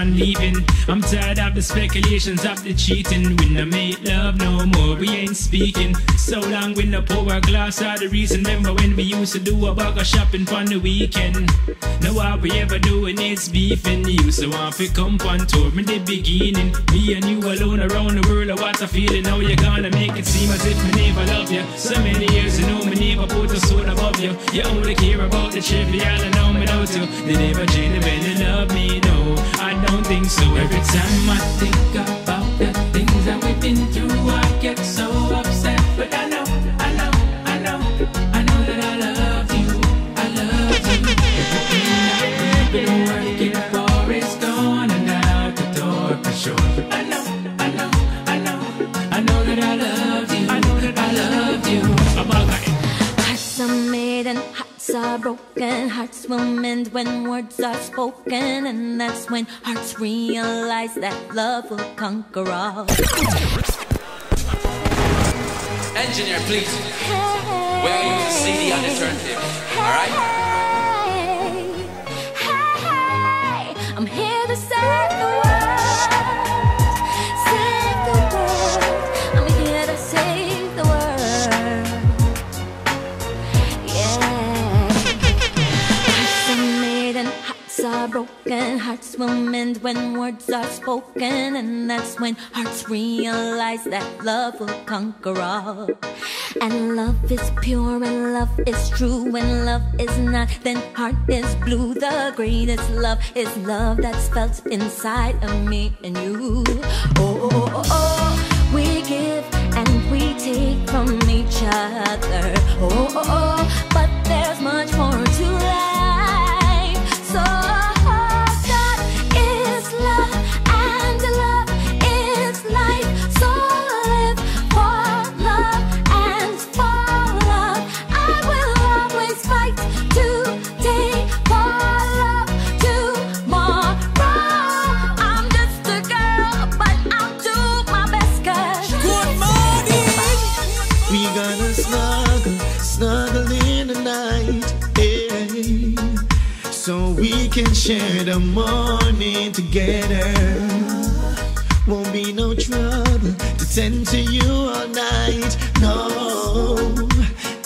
and leaving. I'm tired of the speculations of the cheating. We no make love no more, we ain't speaking. So long with no power glass are the reason. Remember when we used to do a burger shopping for the weekend? Now all we ever doing is beefing. You to want to come on tour in the beginning. Me and you alone around the world, what I feeling. Now you're gonna make it seem as if me never love you. So many years you know me never put a soul above you. You only care about the trivial and I'm without you. They never genuinely love me, no. I so. Every time I think about the things that spoken. And that's when hearts realize that love will conquer all. Engineer, please. We're gonna use the CD on the turntable. Alright? Hey, I'm here to save Hearts will mend when words are spoken. And that's when hearts realize that love will conquer all. And love is pure and love is true. When love is not, then heart is blue. The greatest love is love that's felt inside of me and you. Oh, oh, oh, oh. oh. we give and we take from each other. Oh, oh, oh, so we can share the morning together. Won't be no trouble to tend to you all night, no,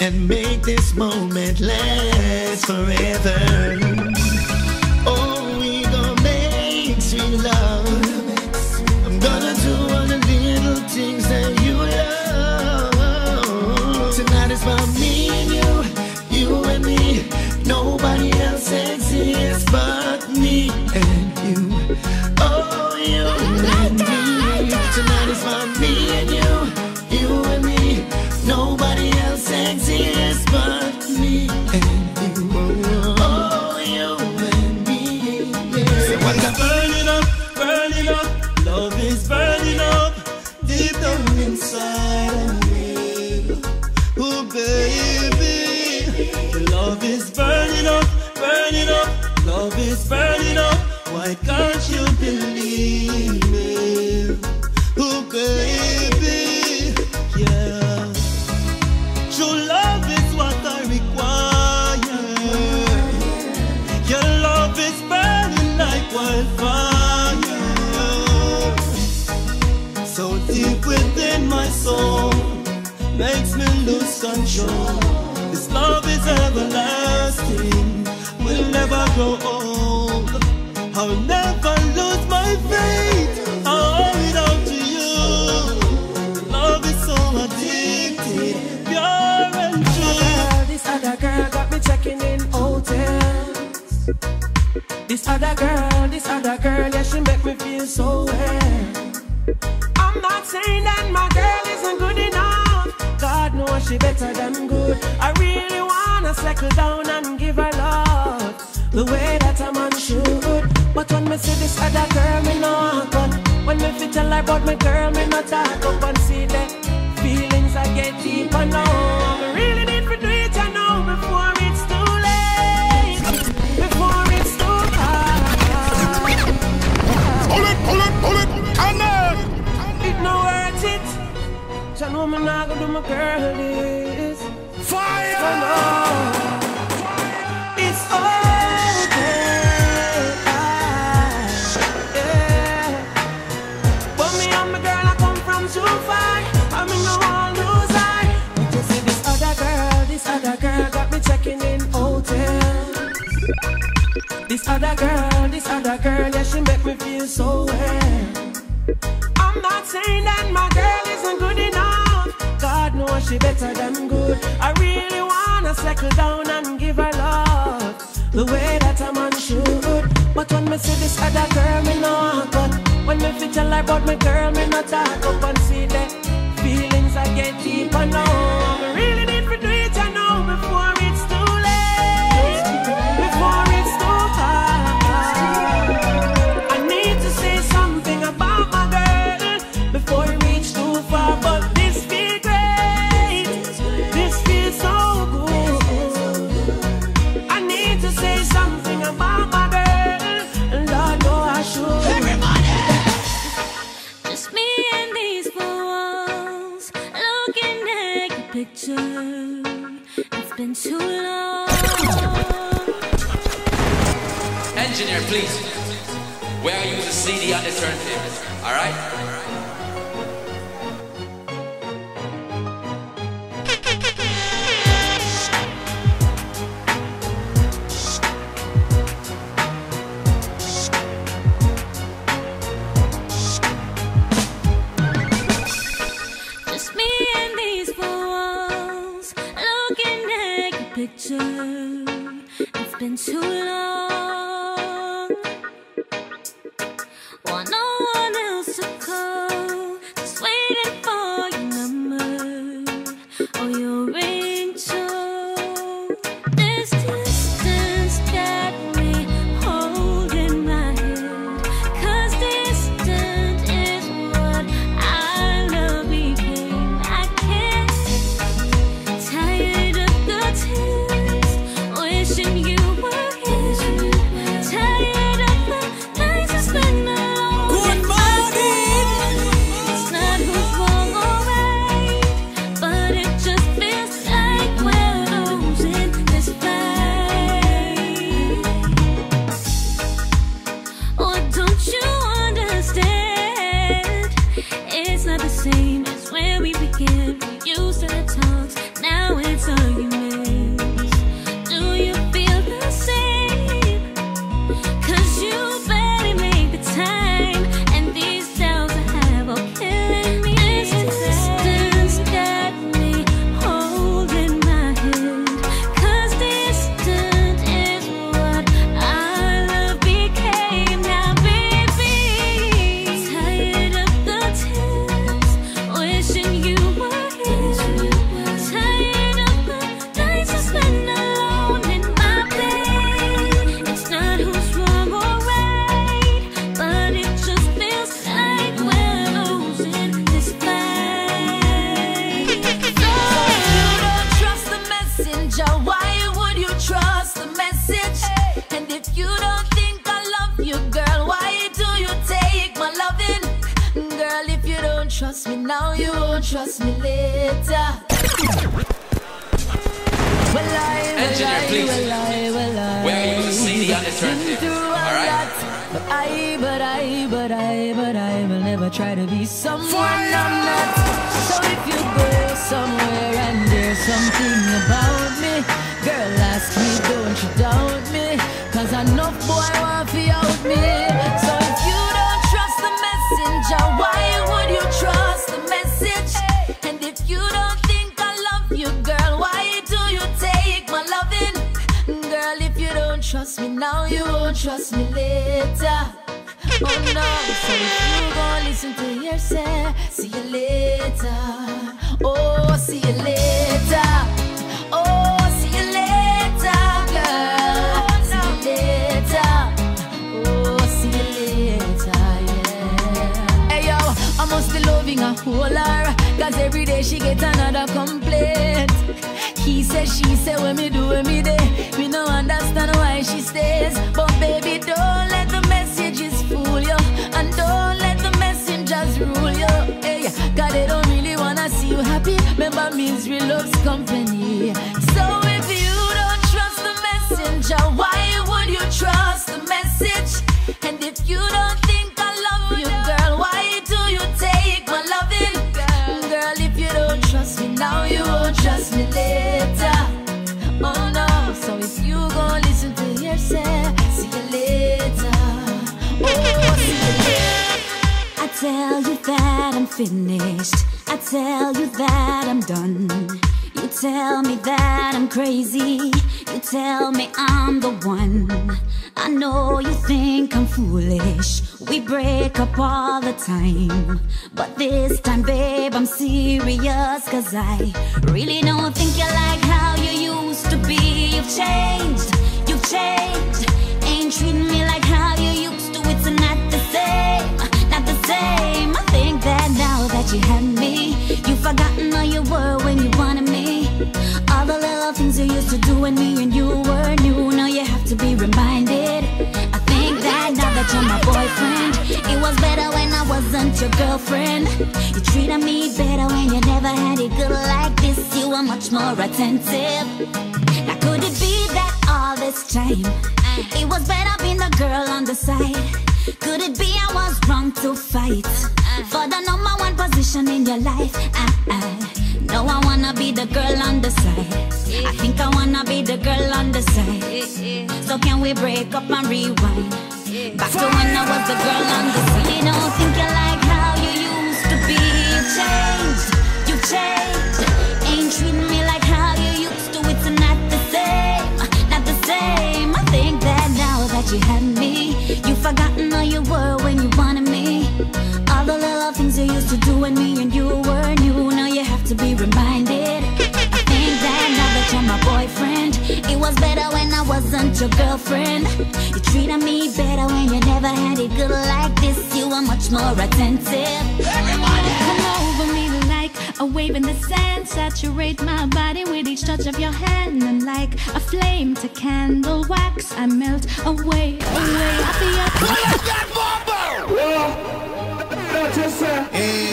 and make this moment last forever. Baby. Your love is burning up, burning up. Love is burning up. Why can't you believe makes me lose control. This love is everlasting, will never grow old. I'll never lose my faith. I'll owe it all to you. Love is so addicted, pure and true. This other girl got me checking in hotels. This other girl, this other girl, yeah, she make me feel so well. I'm not saying that my she better than good. I really wanna settle down and give her love the way that a man should. But when me see this other girl, me no want. When me fit tell her about my girl, me not talk up and see the woman, I go do my girl is Fire! Fire! It's okay. Yeah. But me and my girl, I come from too far. I'm in you see this other girl, this other girl got me checking in. This other girl, this other girl, yeah, she make me feel so well. I'm not saying that my girl isn't good enough. God knows she better than good. I really wanna settle down and give her love the way that a man should. But when me see this other girl, me know but when me fit tell her about my girl, me not talk up and see that feelings I get deeper now. Engineer, please. Where are you the CD on the turntable? All right? Just me and these walls, looking at your picture. It's been too long. Don't trust me now, you won't trust me later. Well, I, well, Engineer, I, please. well, I, well, I, Where you on the been turntable? through a Alright? But I, but I, but I, but I will never try to be someone I'm not. So if you go somewhere and there's something about me, girl, ask me, don't you doubt me? Cause enough boy want to out me. Now, you won't trust me later. Oh no, so if you gon' listen to yourself, see you later. Oh, see you later. Oh, see you later, girl. See you later. Oh, see you later, yeah. Hey yo, I must be loving a whole her, cause every day she get another complaint. He said, she said, when me do, when me day, me no understand why she stays. But baby, don't let the messages fool you, and don't let the messengers rule you. Hey, God, they don't really wanna see you happy. Remember, misery loves company. So finished. I tell you that I'm done. You tell me that I'm crazy. You tell me I'm the one. I know you think I'm foolish. We break up all the time. But this time, babe, I'm serious. Cause I really don't think you like how you used to be. You've changed, you've changed. All things you used to do when me and you were new. Now you have to be reminded. I think that now that you're my boyfriend, it was better when I wasn't your girlfriend. You treated me better when you never had it good like this. You were much more attentive. Now could it be that all this time it was better being the girl on the side? Could it be I was wrong to fight for the number one position in your life? I, I, no, I wanna be the girl on the side. I think I wanna be the girl on the side. So can we break up and rewind? Back to when I was the girl on the side. You don't think you like how you used to be. You changed, you changed. Ain't treating me like how you used to. It's not the same, not the same. I think that now that you have me, you've forgotten how you were when you wanted me. All the little things you used to do when me and you were new. Now you have to be reminded. I think that now that you're my boyfriend, it was better when I wasn't your girlfriend. You treated me better when you never had it good like this. You were much more attentive. Everybody! Come over me a wave in the sand. Saturate my body with each touch of your hand. And like a flame to candle wax, I melt away, away. I feel Don't you say? yeah, yeah,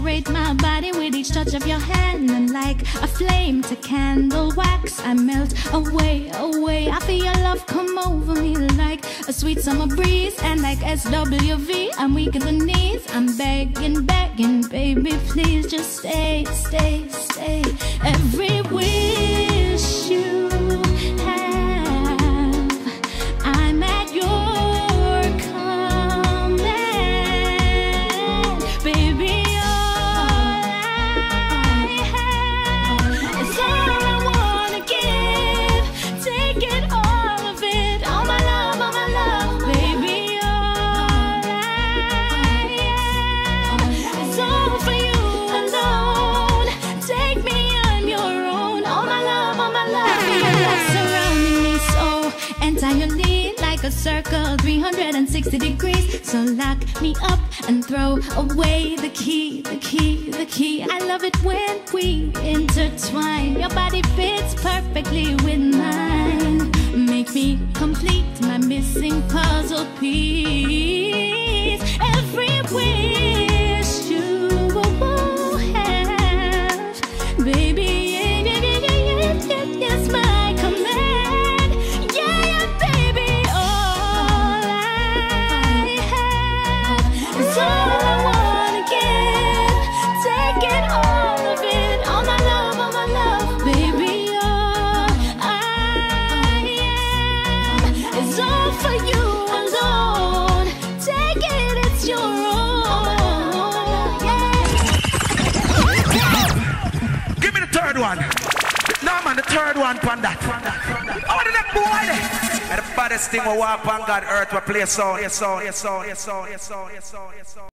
saturate my body with each touch of your hand, and like a flame to candle wax, I melt away, away. I feel your love come over me like a sweet summer breeze, and like SWV, I'm weak in the knees. I'm begging, begging, baby, please just stay, stay, stay. Every wish 360 degrees. So lock me up and throw away the key, the key, the key. I love it when we intertwine. Your body fits perfectly with mine. Make me complete my missing puzzle piece. Third one from that. I want that boy. And the baddest thing we walk on God earth, we play sound, play sound, play sound, play sound, sound, sound, play sound.